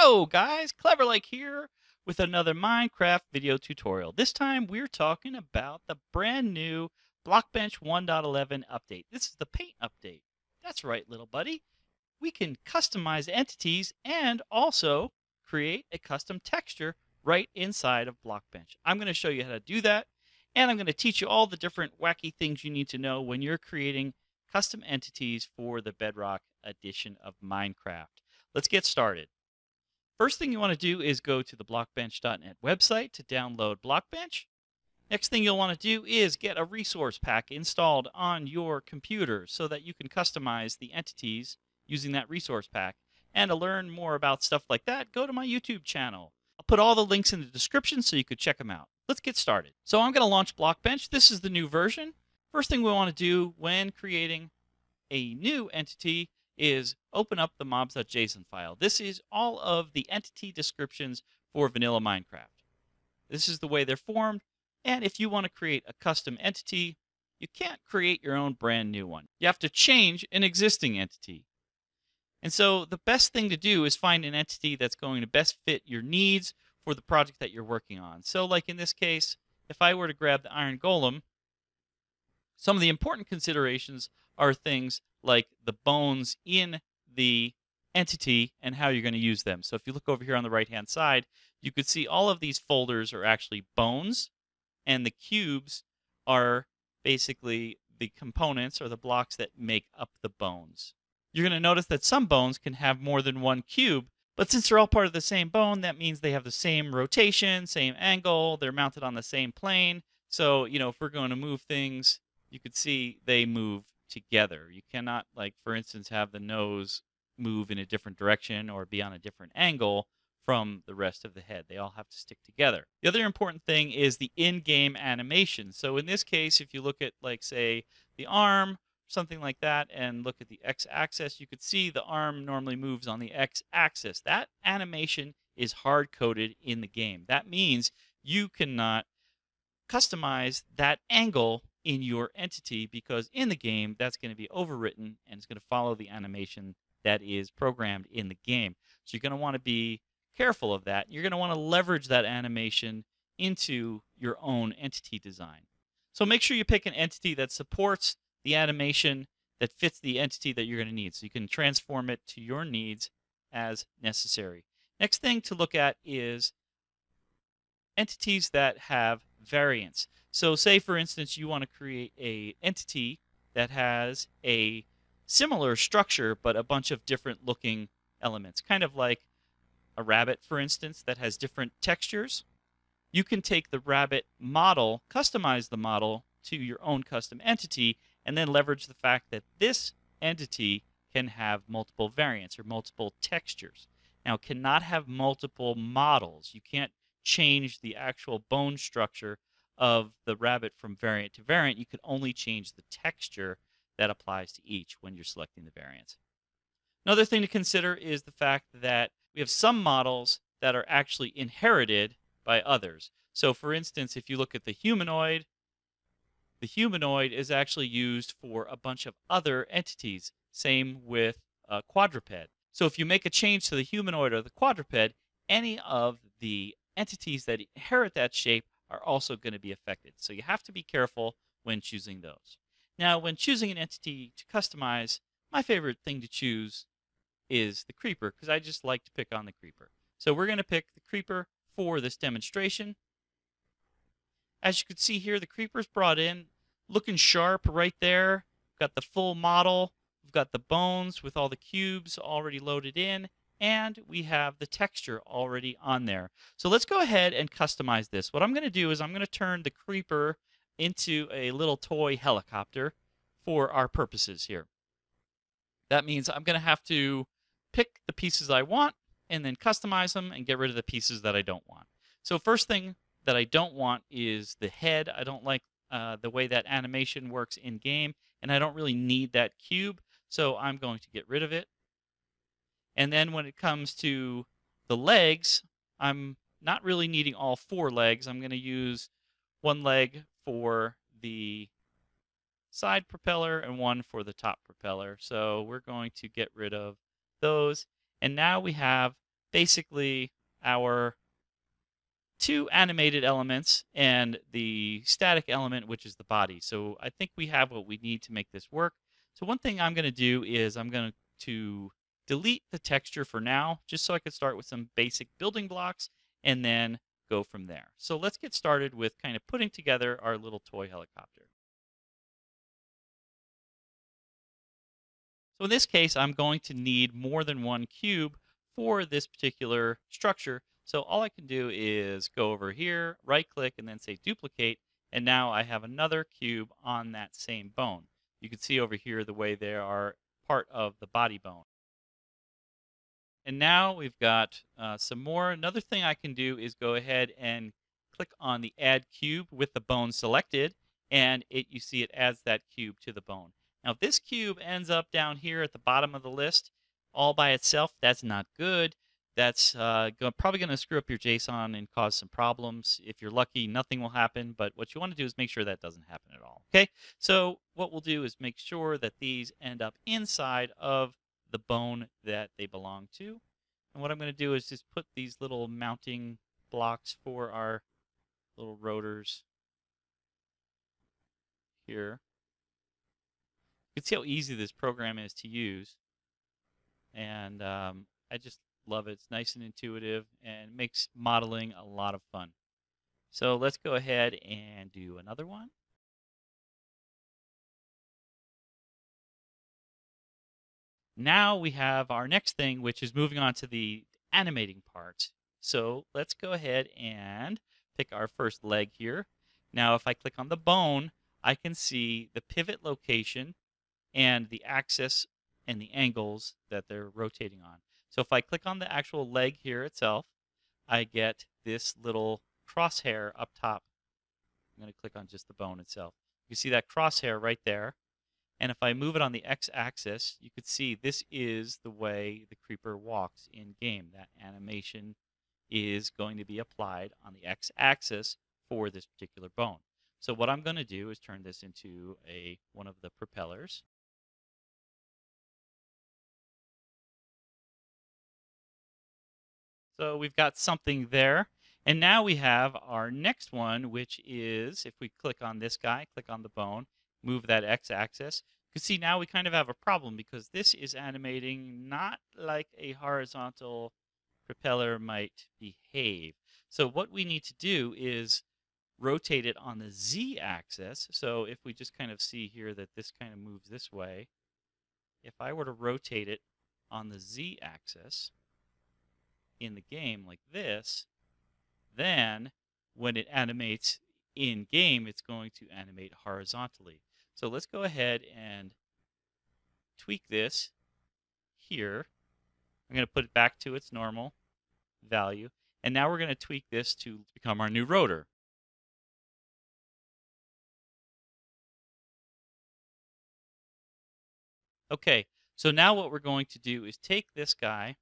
Yo guys, Cleverlike here with another Minecraft video tutorial. This time we're talking about the brand new Blockbench 1.11 update. This is the paint update. That's right, little buddy. We can customize entities and also create a custom texture right inside of Blockbench. I'm going to show you how to do that, and I'm going to teach you all the different wacky things you need to know when you're creating custom entities for the Bedrock edition of Minecraft. Let's get started. First thing you want to do is go to the blockbench.net website to download Blockbench. Next thing you'll want to do is get a resource pack installed on your computer so that you can customize the entities using that resource pack. And to learn more about stuff like that, go to my YouTube channel. I'll put all the links in the description so you could check them out. Let's get started. So I'm going to launch Blockbench. This is the new version. First thing we want to do when creating a new entity is open up the mobs.json file. This is all of the entity descriptions for vanilla Minecraft. This is the way they're formed, and if you want to create a custom entity, you can't create your own brand new one. You have to change an existing entity. And so the best thing to do is find an entity that's going to best fit your needs for the project that you're working on. So like in this case, if I were to grab the Iron Golem, some of the important considerations are things like the bones in the entity and how you're going to use them. So if you look over here on the right hand side, you could see all of these folders are actually bones, and the cubes are basically the components or the blocks that make up the bones. You're going to notice that some bones can have more than one cube, but since they're all part of the same bone, that means they have the same rotation, same angle, they're mounted on the same plane. So, you know, if we're going to move things, you could see they move together. You cannot, like, for instance, have the nose move in a different direction or be on a different angle from the rest of the head. They all have to stick together. The other important thing is the in-game animation. So in this case, if you look at, like, say, the arm, something like that, and look at the x-axis, you could see the arm normally moves on the x-axis. That animation is hard-coded in the game. That means you cannot customize that angle in your entity because in the game that's going to be overwritten and it's going to follow the animation that is programmed in the game. So you're going to want to be careful of that. You're going to want to leverage that animation into your own entity design. So make sure you pick an entity that supports the animation that fits the entity that you're going to need so you can transform it to your needs as necessary. Next thing to look at is entities that have variants. So say for instance you want to create a entity that has a similar structure but a bunch of different looking elements, kind of like a rabbit for instance that has different textures. You can take the rabbit model, customize the model to your own custom entity and then leverage the fact that this entity can have multiple variants or multiple textures. Now, it cannot have multiple models. You can't change the actual bone structure of the rabbit from variant to variant, you can only change the texture that applies to each when you're selecting the variants. Another thing to consider is the fact that we have some models that are actually inherited by others. So for instance, if you look at the humanoid, the humanoid is actually used for a bunch of other entities. Same with a quadruped. So if you make a change to the humanoid or the quadruped, any of the entities that inherit that shape are also going to be affected. So you have to be careful when choosing those. Now, when choosing an entity to customize, my favorite thing to choose is the creeper because I just like to pick on the creeper. So we're going to pick the creeper for this demonstration. As you can see here, the creeper's brought in, looking sharp right there. We've got the full model. We've got the bones with all the cubes already loaded in and we have the texture already on there. So let's go ahead and customize this. What I'm going to do is I'm going to turn the creeper into a little toy helicopter for our purposes here. That means I'm going to have to pick the pieces I want and then customize them and get rid of the pieces that I don't want. So first thing that I don't want is the head. I don't like uh, the way that animation works in game and I don't really need that cube. So I'm going to get rid of it and then when it comes to the legs, I'm not really needing all four legs. I'm going to use one leg for the side propeller and one for the top propeller. So we're going to get rid of those. And now we have basically our two animated elements and the static element, which is the body. So I think we have what we need to make this work. So one thing I'm going to do is I'm going to delete the texture for now, just so I could start with some basic building blocks and then go from there. So let's get started with kind of putting together our little toy helicopter. So in this case, I'm going to need more than one cube for this particular structure. So all I can do is go over here, right click, and then say duplicate. And now I have another cube on that same bone. You can see over here the way they are part of the body bone. And now we've got uh, some more. Another thing I can do is go ahead and click on the add cube with the bone selected and it you see it adds that cube to the bone. Now if this cube ends up down here at the bottom of the list all by itself, that's not good that's uh, probably going to screw up your JSON and cause some problems. If you're lucky, nothing will happen, but what you want to do is make sure that doesn't happen at all. Okay, so what we'll do is make sure that these end up inside of the bone that they belong to. And what I'm going to do is just put these little mounting blocks for our little rotors here. You can see how easy this program is to use. And um, I just Love it. It's nice and intuitive and makes modeling a lot of fun. So let's go ahead and do another one. Now we have our next thing, which is moving on to the animating part. So let's go ahead and pick our first leg here. Now if I click on the bone, I can see the pivot location and the axis and the angles that they're rotating on. So if I click on the actual leg here itself, I get this little crosshair up top. I'm going to click on just the bone itself. You see that crosshair right there. And if I move it on the x-axis, you could see this is the way the creeper walks in game. That animation is going to be applied on the x-axis for this particular bone. So what I'm going to do is turn this into a one of the propellers. So we've got something there. And now we have our next one, which is, if we click on this guy, click on the bone, move that x-axis, you can see now we kind of have a problem because this is animating not like a horizontal propeller might behave. So what we need to do is rotate it on the z-axis. So if we just kind of see here that this kind of moves this way, if I were to rotate it on the z-axis, in the game like this, then when it animates in game, it's going to animate horizontally. So let's go ahead and tweak this here. I'm going to put it back to its normal value. And now we're going to tweak this to become our new rotor. Okay, so now what we're going to do is take this guy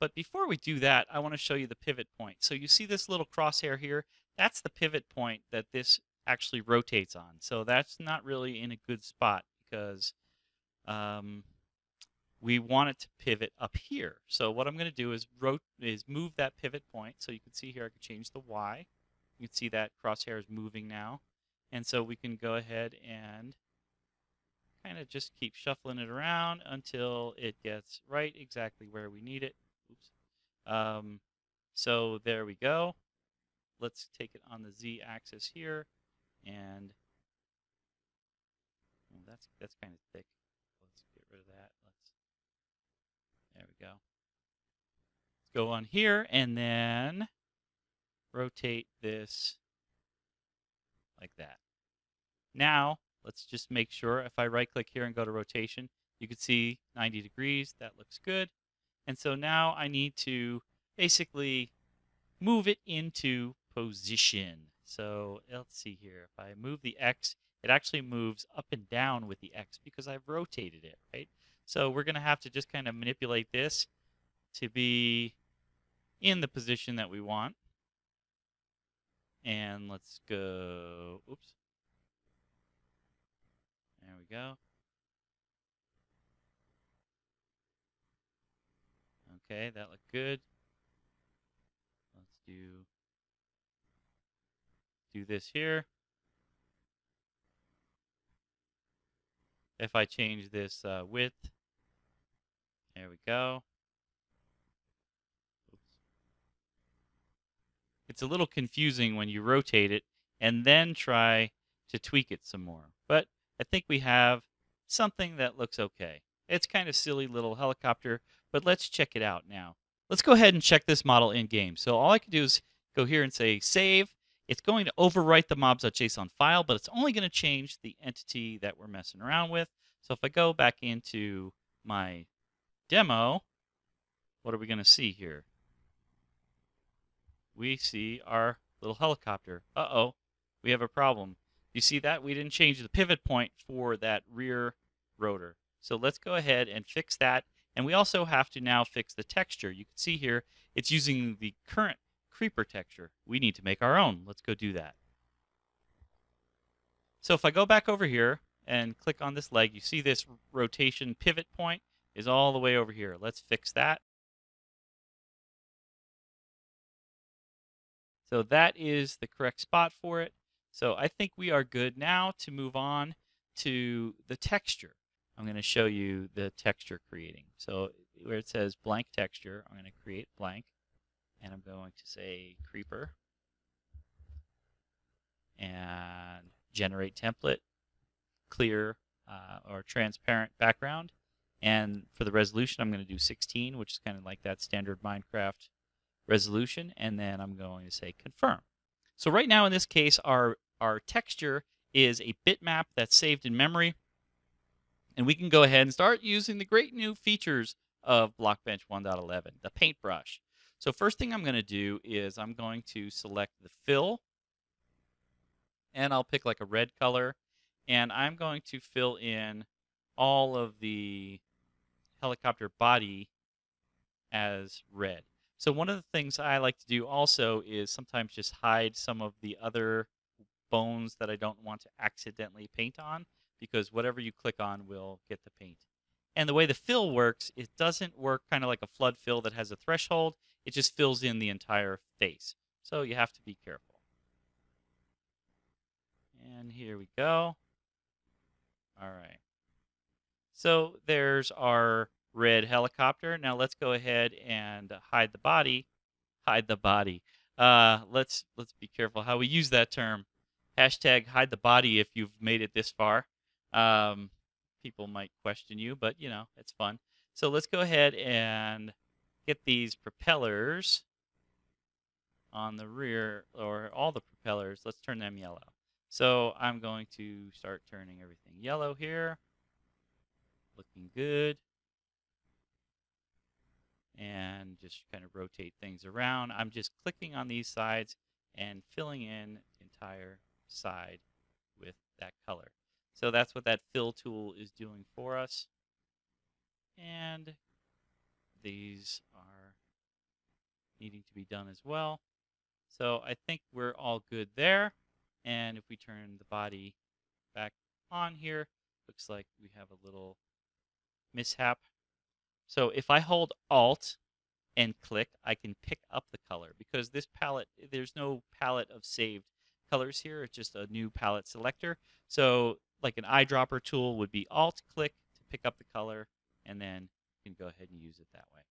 but before we do that, I want to show you the pivot point. So you see this little crosshair here? That's the pivot point that this actually rotates on. So that's not really in a good spot because um, we want it to pivot up here. So what I'm going to do is, is move that pivot point. So you can see here I can change the Y. You can see that crosshair is moving now. And so we can go ahead and kind of just keep shuffling it around until it gets right exactly where we need it. Oops. Um, so there we go. Let's take it on the z-axis here, and well, that's that's kind of thick. Let's get rid of that. Let's there we go. Let's go on here and then rotate this like that. Now let's just make sure if I right click here and go to rotation, you can see 90 degrees. That looks good. And so now I need to basically move it into position. So eh, let's see here. If I move the X, it actually moves up and down with the X because I've rotated it, right? So we're going to have to just kind of manipulate this to be in the position that we want. And let's go, oops. There we go. Okay, that looked good. Let's do this here. If I change this uh, width, there we go. Oops. It's a little confusing when you rotate it and then try to tweak it some more. But I think we have something that looks okay. It's kind of silly little helicopter, but let's check it out now. Let's go ahead and check this model in game. So all I can do is go here and say save. It's going to overwrite the mobs.json file, but it's only going to change the entity that we're messing around with. So if I go back into my demo, what are we going to see here? We see our little helicopter. Uh-oh, we have a problem. You see that? We didn't change the pivot point for that rear rotor. So let's go ahead and fix that. And we also have to now fix the texture. You can see here, it's using the current creeper texture. We need to make our own. Let's go do that. So if I go back over here and click on this leg, you see this rotation pivot point is all the way over here. Let's fix that. So that is the correct spot for it. So I think we are good now to move on to the texture. I'm going to show you the texture creating. So where it says blank texture, I'm going to create blank. And I'm going to say creeper. And generate template, clear uh, or transparent background. And for the resolution, I'm going to do 16, which is kind of like that standard Minecraft resolution. And then I'm going to say confirm. So right now in this case, our, our texture is a bitmap that's saved in memory. And we can go ahead and start using the great new features of Blockbench 1.11, the paintbrush. So first thing I'm going to do is I'm going to select the fill. And I'll pick like a red color. And I'm going to fill in all of the helicopter body as red. So one of the things I like to do also is sometimes just hide some of the other bones that I don't want to accidentally paint on because whatever you click on will get the paint. And the way the fill works, it doesn't work kind of like a flood fill that has a threshold. It just fills in the entire face. So you have to be careful. And here we go. All right. So there's our red helicopter. Now let's go ahead and hide the body. Hide the body. Uh, let's let's be careful how we use that term. Hashtag hide the body if you've made it this far. Um, people might question you, but you know it's fun. So let's go ahead and get these propellers on the rear, or all the propellers. Let's turn them yellow. So I'm going to start turning everything yellow here. Looking good and just kind of rotate things around. I'm just clicking on these sides and filling in the entire side with that color. So that's what that fill tool is doing for us. And these are needing to be done as well. So I think we're all good there. And if we turn the body back on here, looks like we have a little mishap so if I hold Alt and click, I can pick up the color because this palette, there's no palette of saved colors here. It's just a new palette selector. So like an eyedropper tool would be Alt click to pick up the color and then you can go ahead and use it that way.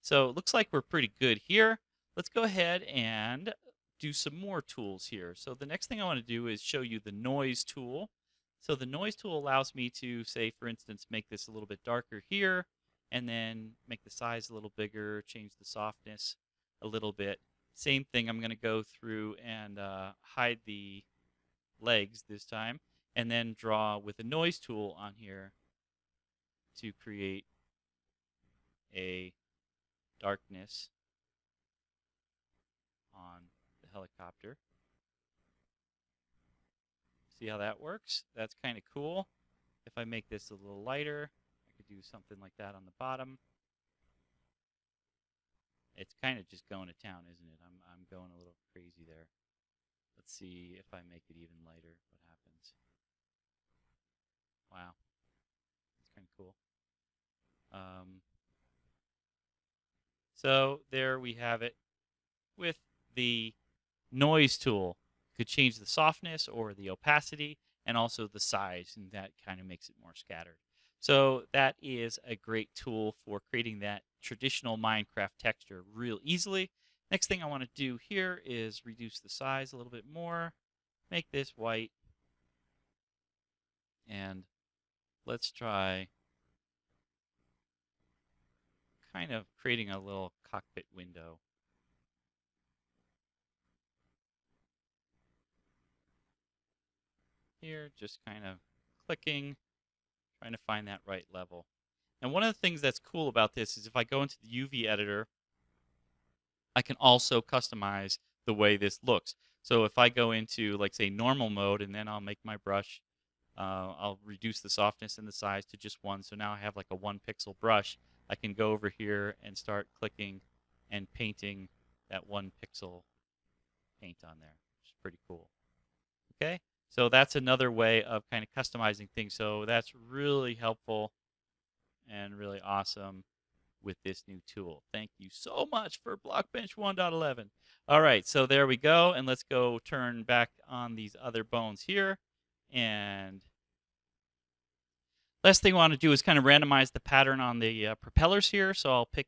So it looks like we're pretty good here. Let's go ahead and do some more tools here. So the next thing I want to do is show you the noise tool. So the noise tool allows me to say, for instance, make this a little bit darker here and then make the size a little bigger, change the softness a little bit. Same thing, I'm going to go through and uh, hide the legs this time, and then draw with a noise tool on here to create a darkness on the helicopter. See how that works? That's kind of cool. If I make this a little lighter, I could do something like that on the bottom. It's kind of just going to town, isn't it? I'm, I'm going a little crazy there. Let's see if I make it even lighter, what happens. Wow. That's kind of cool. Um, so there we have it with the noise tool. You could change the softness or the opacity and also the size, and that kind of makes it more scattered. So that is a great tool for creating that traditional Minecraft texture real easily. Next thing I want to do here is reduce the size a little bit more, make this white, and let's try kind of creating a little cockpit window. Here, just kind of clicking, trying to find that right level. And one of the things that's cool about this is if I go into the UV editor, I can also customize the way this looks. So if I go into, like, say, normal mode, and then I'll make my brush, uh, I'll reduce the softness and the size to just one. So now I have like a one pixel brush. I can go over here and start clicking and painting that one pixel paint on there, which is pretty cool. Okay, so that's another way of kind of customizing things. So that's really helpful and really awesome with this new tool. Thank you so much for Blockbench 1.11. All right, so there we go. And let's go turn back on these other bones here. And last thing I want to do is kind of randomize the pattern on the uh, propellers here. So I'll pick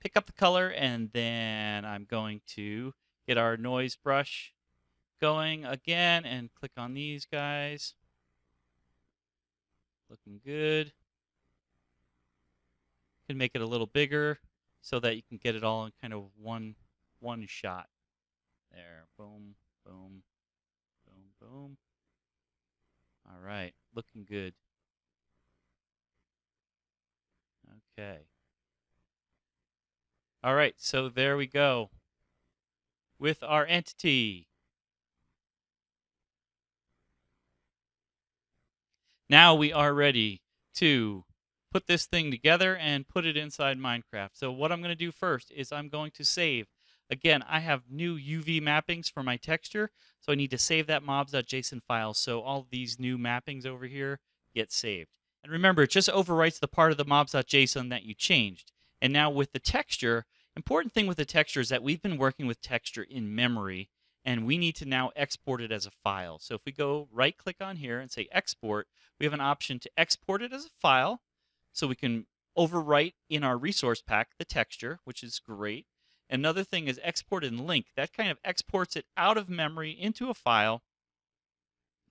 pick up the color and then I'm going to get our noise brush going again and click on these guys. Looking good. Can make it a little bigger so that you can get it all in kind of one one shot. There, boom, boom, boom, boom. All right, looking good. Okay. All right, so there we go with our entity. Now we are ready to put this thing together and put it inside Minecraft. So what I'm going to do first is I'm going to save. Again, I have new UV mappings for my texture, so I need to save that mobs.json file so all these new mappings over here get saved. And remember, it just overwrites the part of the mobs.json that you changed. And now with the texture, important thing with the texture is that we've been working with texture in memory and we need to now export it as a file. So if we go right click on here and say export, we have an option to export it as a file. So we can overwrite in our resource pack the texture, which is great. Another thing is export and link. That kind of exports it out of memory into a file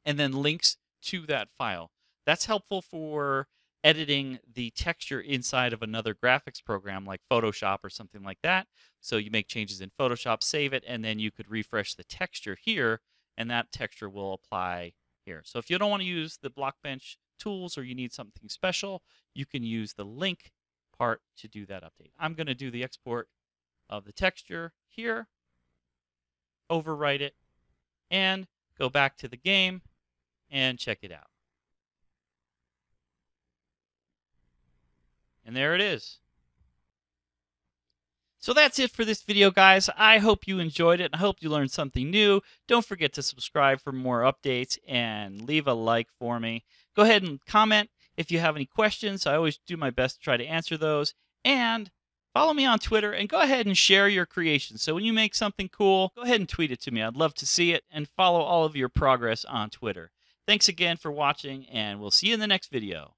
and then links to that file. That's helpful for editing the texture inside of another graphics program like Photoshop or something like that. So you make changes in Photoshop, save it, and then you could refresh the texture here, and that texture will apply here. So if you don't want to use the Blockbench tools or you need something special, you can use the link part to do that update. I'm going to do the export of the texture here, overwrite it, and go back to the game and check it out. And there it is. So that's it for this video, guys. I hope you enjoyed it. I hope you learned something new. Don't forget to subscribe for more updates and leave a like for me. Go ahead and comment if you have any questions. I always do my best to try to answer those. And follow me on Twitter and go ahead and share your creations. So when you make something cool, go ahead and tweet it to me. I'd love to see it and follow all of your progress on Twitter. Thanks again for watching, and we'll see you in the next video.